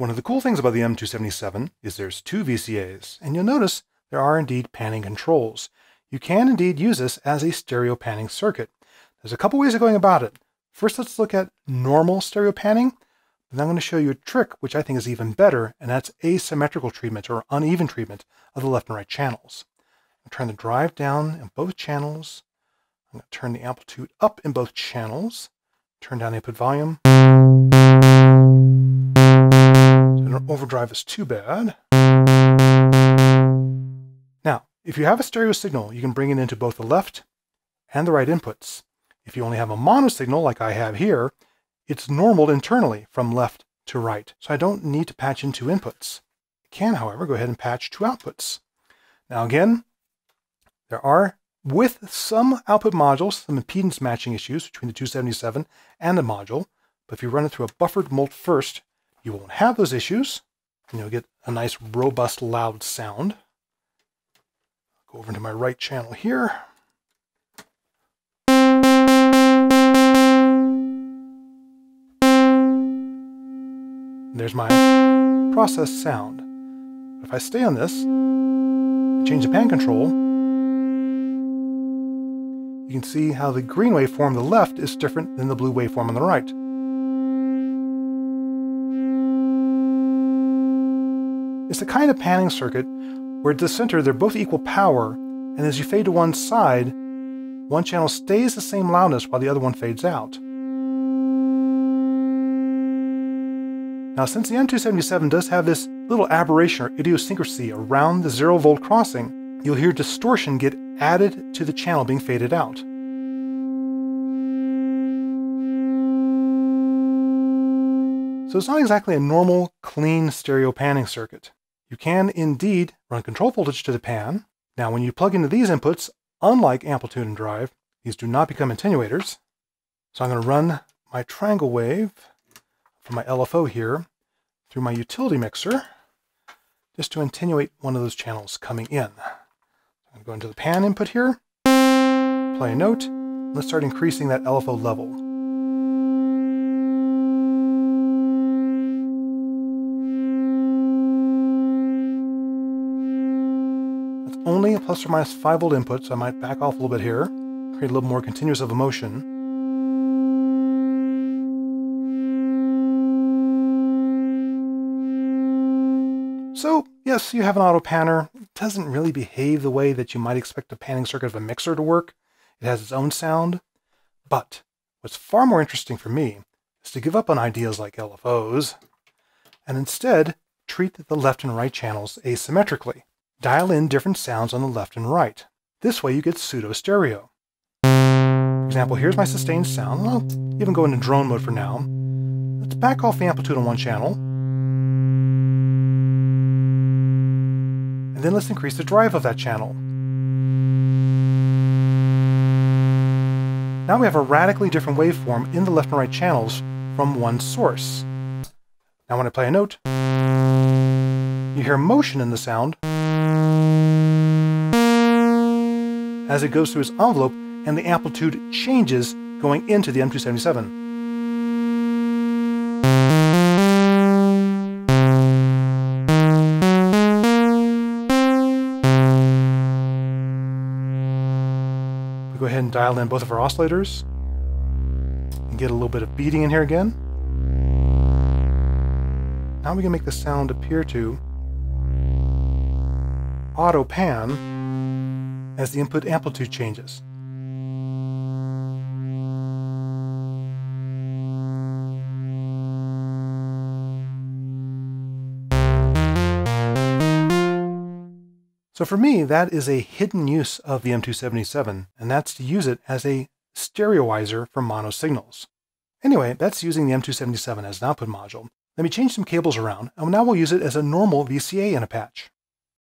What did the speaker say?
One of the cool things about the M277 is there's two VCAs, and you'll notice there are indeed panning controls. You can indeed use this as a stereo panning circuit. There's a couple ways of going about it. First, let's look at normal stereo panning. Then I'm going to show you a trick which I think is even better, and that's asymmetrical treatment or uneven treatment of the left and right channels. I'm turn the drive down in both channels. I'm going to turn the amplitude up in both channels. Turn down the input volume. Overdrive is too bad. Now, if you have a stereo signal, you can bring it into both the left and the right inputs. If you only have a mono signal like I have here, it's normaled internally from left to right, so I don't need to patch in two inputs. I can, however, go ahead and patch two outputs. Now again, there are, with some output modules, some impedance matching issues between the 277 and the module, but if you run it through a buffered mult first, you won't have those issues, and you'll get a nice, robust, loud sound. Go over to my right channel here. There's my process sound. If I stay on this, change the pan control, you can see how the green waveform on the left is different than the blue waveform on the right. It's the kind of panning circuit where at the center they're both equal power, and as you fade to one side, one channel stays the same loudness while the other one fades out. Now, since the M277 does have this little aberration or idiosyncrasy around the zero volt crossing, you'll hear distortion get added to the channel being faded out. So it's not exactly a normal, clean stereo panning circuit. You can indeed run control voltage to the pan. Now, when you plug into these inputs, unlike amplitude and drive, these do not become attenuators. So I'm going to run my triangle wave from my LFO here through my utility mixer just to attenuate one of those channels coming in. I'm going to go into the pan input here, play a note, let's start increasing that LFO level. Only a plus or minus 5 volt input, so I might back off a little bit here, create a little more continuous of a motion. So, yes, you have an auto panner. It doesn't really behave the way that you might expect a panning circuit of a mixer to work. It has its own sound. But what's far more interesting for me is to give up on ideas like LFOs and instead treat the left and right channels asymmetrically. Dial in different sounds on the left and right. This way you get pseudo stereo. For example, here's my sustained sound. I'll even go into drone mode for now. Let's back off the amplitude on one channel and then let's increase the drive of that channel. Now we have a radically different waveform in the left and right channels from one source. Now when I play a note, you hear motion in the sound as it goes through its envelope and the amplitude changes going into the M277. We go ahead and dial in both of our oscillators and get a little bit of beating in here again. Now we can make the sound appear to auto pan as the input amplitude changes. So for me, that is a hidden use of the M277, and that's to use it as a stereoizer for mono signals. Anyway, that's using the M277 as an output module. Let me change some cables around, and now we'll use it as a normal VCA in a patch.